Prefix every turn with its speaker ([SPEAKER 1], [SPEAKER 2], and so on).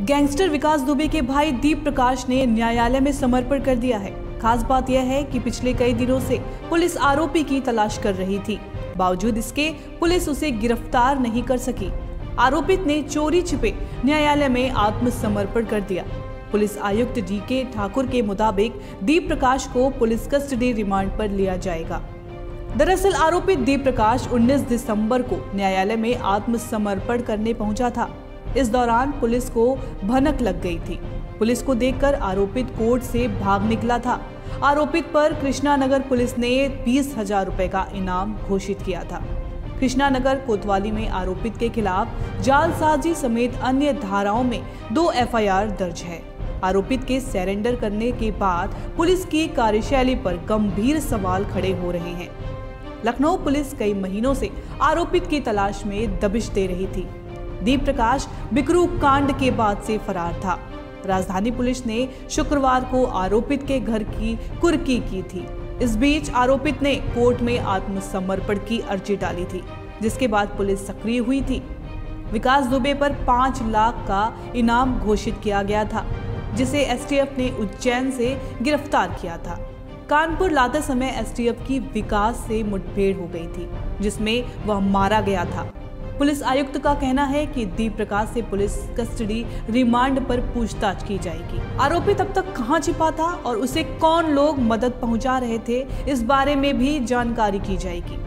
[SPEAKER 1] Gangster विकास दुबे के भाई दीप प्रकाश ने न्यायालय में समर्पण कर दिया है। खास बात यह है कि पिछले कई दिनों से पुलिस आरोपी की तलाश कर रही थी। बावजूद इसके, पुलिस उसे गिरफ़्तार नहीं कर सकी। आरोपित ने चोरी छिपे न्यायालय में आत्मसमर्पण कर दिया। पुलिस आयुक्त डी के ठाकुर के मुताबिक दीप प्रकाश को पुलिस कस्टडी रिमांड पर लिया जाएगा। दरअसल आरोपित दीप प्रकाश 19 दिसंबर को न्यायालय में आत्मसमर्पण करने पहुँचा था। इस दौरान पुलिस को भनक लग गई थी। पुलिस को देखकर आरोपित कोर्ट से भाग निकला था। आरोपित पर कृष्णानगर पुलिस ने बीस हज़ार रुपए का इनाम घोषित किया था। कृष्णानगर कोतवाली में आरोपित के खिलाफ जालसाजी समेत अन्य धाराओं में दो एफआईआर दर्ज है। आरोपित के सरेंडर करने के बाद पुलिस की कार्यशैली पर गंभीर सवाल खड़े हो रहे हैं। लखनऊ पुलिस कई महीनों से आरोपित की तलाश में दबिश दे रही थी। दीप प्रकाश बिकरू कांड के बाद से फरार था। राजधानी पुलिस ने शुक्रवार को आरोपित के घर की कुर्की की थी। इस बीच आरोपित ने कोर्ट में आत्मसमर्पण की अर्जी डाली थी, जिसके बाद पुलिस सक्रिय हुई थी। विकास दुबे पर पाँच लाख का इनाम घोषित किया गया था, जिसे एसटीएफ ने उज्जैन से गिरफ़्तार किया था। कानपुर लाते समय एसटीएफ की विकास से मुठभेड़ हो गई थी, जिसमें वह मारा गया था। पुलिस आयुक्त का कहना है कि दीप प्रकाश से पुलिस कस्टडी रिमांड पर पूछताछ की जाएगी। आरोपी तब तक कहाँ छिपा था और उसे कौन लोग मदद पहुँचा रहे थे, इस बारे में भी जानकारी की जाएगी।